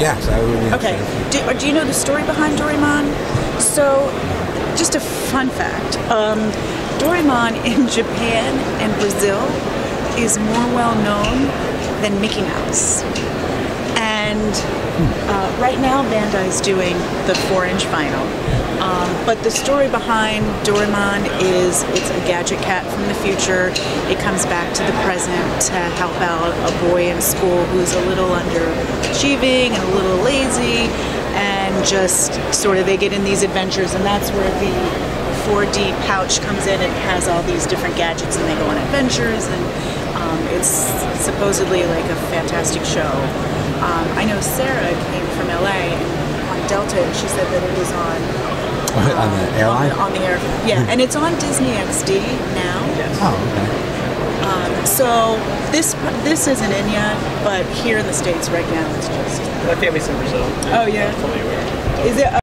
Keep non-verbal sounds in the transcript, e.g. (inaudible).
Yes, I would. Okay. Do, do you know the story behind Doraemon? So, just a fun fact. Um, Doraemon (laughs) in Japan and Brazil is more well known than Mickey Mouse. And uh, right now, Bandai's doing the four-inch vinyl. Um, but the story behind Doraemon is it's a gadget cat from the future. It comes back to the present to help out a boy in school who's a little underachieving and a little lazy, and just sort of they get in these adventures, and that's where the 4D pouch comes in and has all these different gadgets, and they go on adventures, and um, it's supposedly like a fantastic show. Um, I know Sarah came from LA on Delta, and she said that it was on on the airline. on, on the air. Yeah, and it's on Disney XD now. Oh, okay. So this this isn't in yet, but here in the states right now it's just. My family's in Brazil. Oh yeah. Is it?